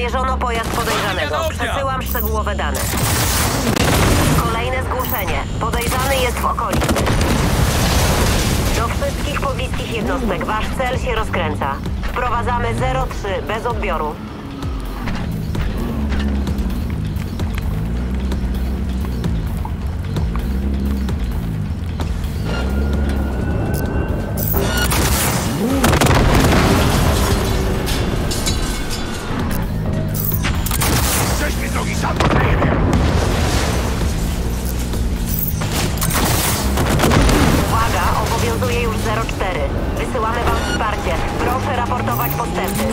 Namierzono pojazd podejrzanego. Przesyłam szczegółowe dane. Kolejne zgłoszenie. Podejrzany jest w okolicy. Do wszystkich pobliskich jednostek. Wasz cel się rozkręca. Wprowadzamy 03 bez odbioru. 04. Wysyłamy wam wsparcie. Proszę raportować postępy.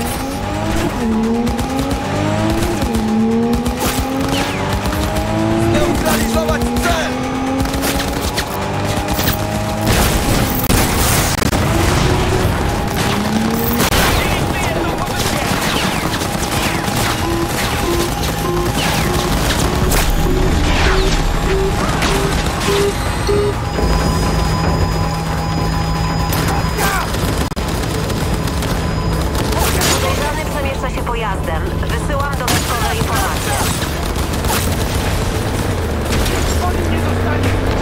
pojazdem. Wysyłam dodatkowe informacje. Niech nie zostanie...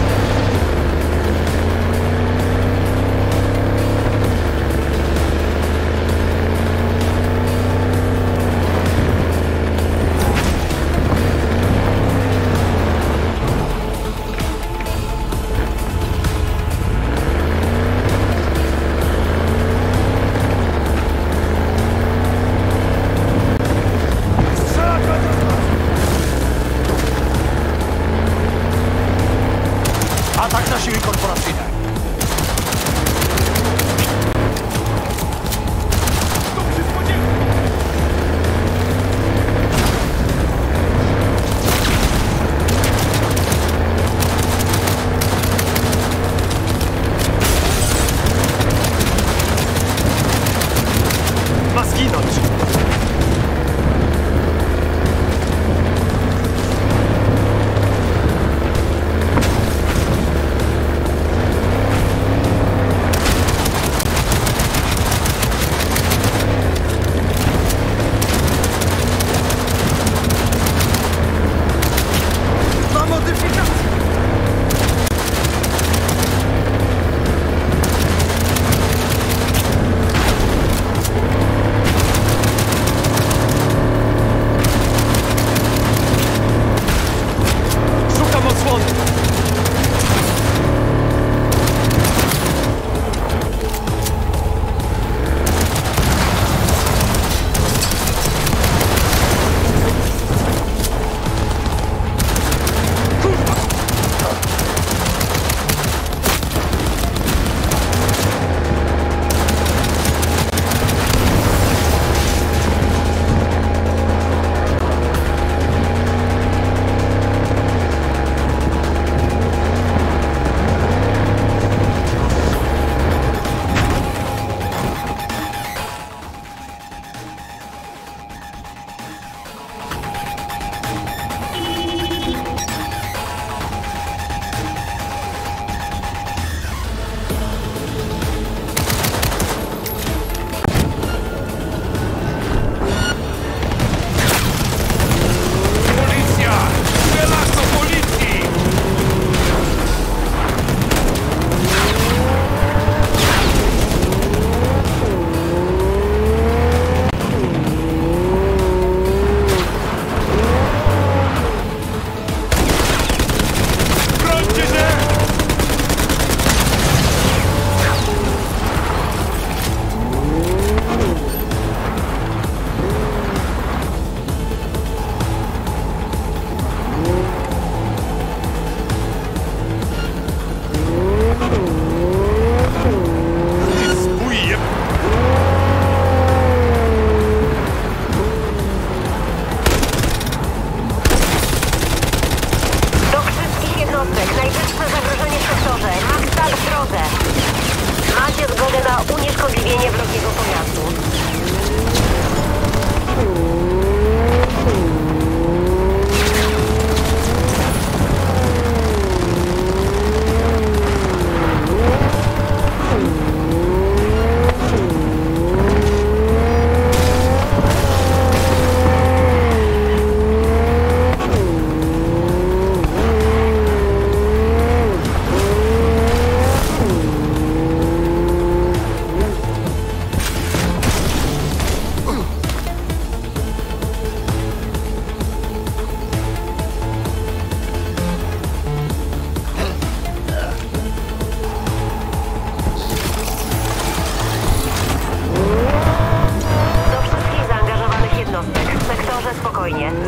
きなんでしょ一年。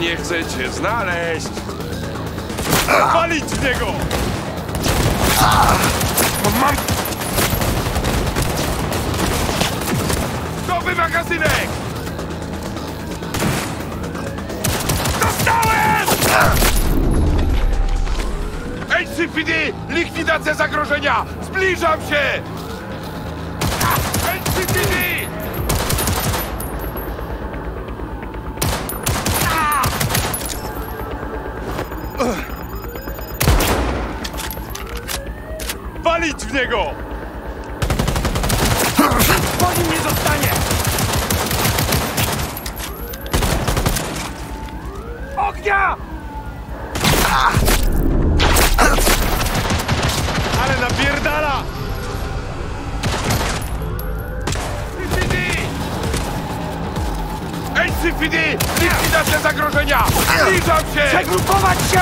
Nie chcecie znaleźć! Walić w niego! Mam... Nowy magazynek! Dostałem! HCPD! Likwidacja zagrożenia! Zbliżam się! HCPD! Walić w niego! Po nim nie zostanie! Ognia! Ale napierdala! CPD! HCPD! Likwidacja zagrożenia! Zbliżam się! Przegrupować się!